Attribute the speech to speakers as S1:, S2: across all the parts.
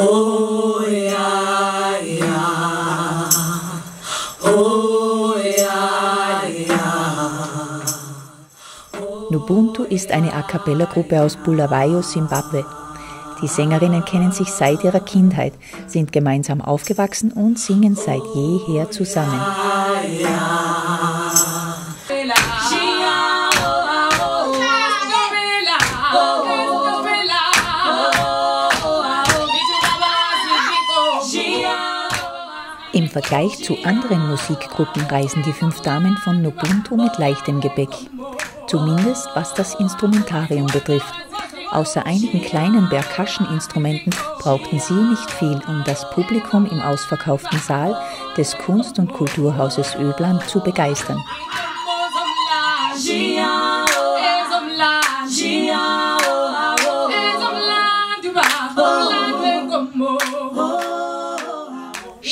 S1: Oh ja, ja. Ja, ja. Nubuntu ist eine A cappella-Gruppe aus Bulawayo, Simbabwe. Die Sängerinnen kennen sich seit ihrer Kindheit, sind gemeinsam aufgewachsen und singen seit jeher zusammen. Im Vergleich zu anderen Musikgruppen reisen die fünf Damen von Nubuntu mit leichtem Gepäck. Zumindest was das Instrumentarium betrifft. Außer einigen kleinen Percussion-Instrumenten brauchten sie nicht viel, um das Publikum im ausverkauften Saal des Kunst- und Kulturhauses Öbland zu begeistern.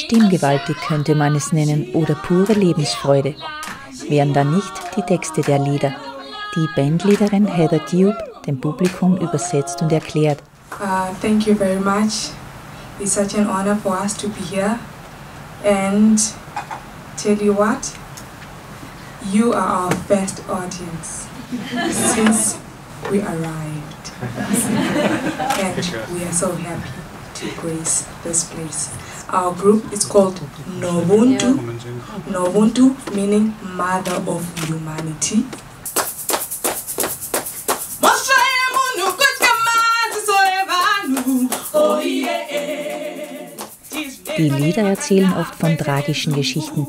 S1: Stimmgewaltig könnte man es nennen oder pure Lebensfreude. Wären dann nicht die Texte der Lieder. Die Bandleaderin Heather Dupe dem Publikum übersetzt und erklärt.
S2: Uh, thank you very much. It's such an honor for us to be here. And tell you what, you are our best audience since we arrived. and we are so happy to grace this place. Our group is called Nobuntu. Nobuntu meaning Mother of Humanity.
S1: Die Lieder erzählen oft von tragischen Geschichten,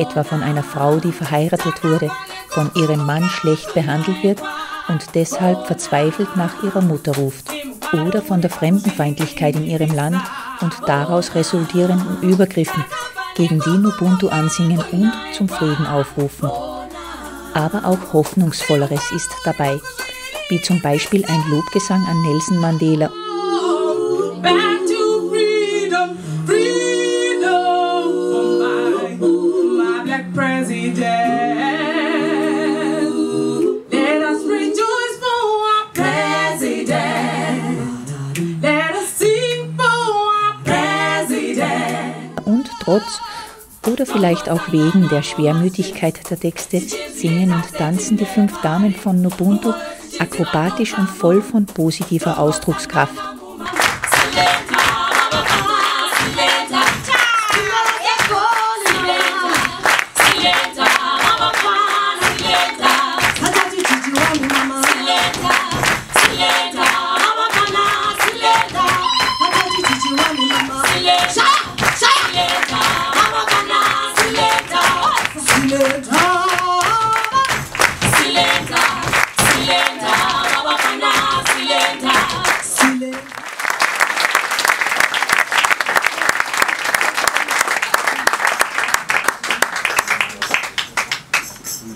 S1: etwa von einer Frau, die verheiratet wurde, von ihrem Mann schlecht behandelt wird und deshalb verzweifelt nach ihrer Mutter ruft, oder von der Fremdenfeindlichkeit in ihrem Land und daraus resultierenden Übergriffen, gegen die Ubuntu ansingen und zum Frieden aufrufen. Aber auch Hoffnungsvolleres ist dabei, wie zum Beispiel ein Lobgesang an Nelson Mandela trotz oder vielleicht auch wegen der Schwermütigkeit der Texte singen und tanzen die fünf Damen von Nubuntu akrobatisch und voll von positiver Ausdruckskraft.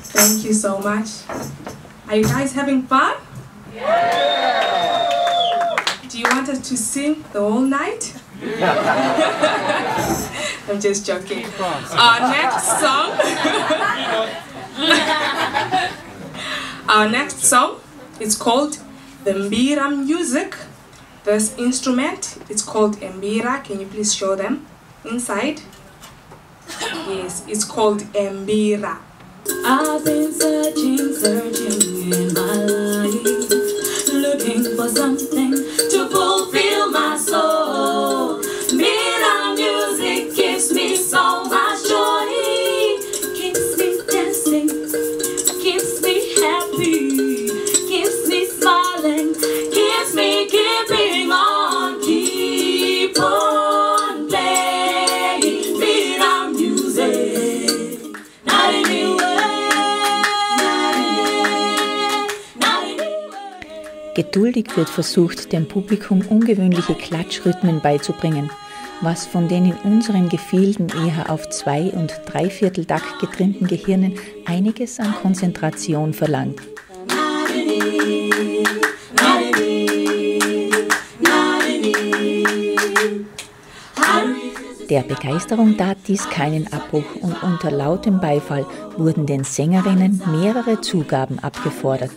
S2: Thank you so much. Are you guys having fun? Yeah. Do you want us to sing the whole night? I'm just joking. Our next song. Our next song is called the Mbira music. This instrument is called Mbira. Can you please show them inside? Yes, it's called Mbira.
S3: I've been searching, searching in
S1: Geduldig wird versucht, dem Publikum ungewöhnliche Klatschrhythmen beizubringen, was von den in unseren Gefilden eher auf Zwei- und Dreivierteltakt getrimmten Gehirnen einiges an Konzentration verlangt. Der Begeisterung tat dies keinen Abbruch und unter lautem Beifall wurden den Sängerinnen mehrere Zugaben abgefordert.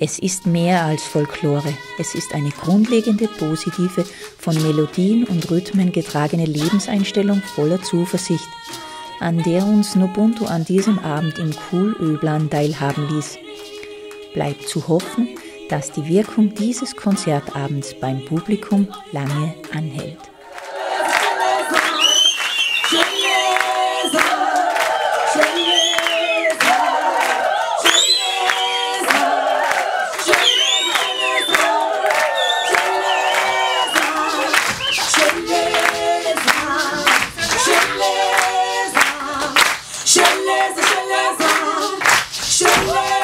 S1: Es ist mehr als Folklore. Es ist eine grundlegende, positive, von Melodien und Rhythmen getragene Lebenseinstellung voller Zuversicht, an der uns Nobuntu an diesem Abend im Kuhlöblan teilhaben ließ. Bleibt zu hoffen, dass die Wirkung dieses Konzertabends beim Publikum lange anhält. Je les ai, je les ai, je les ai.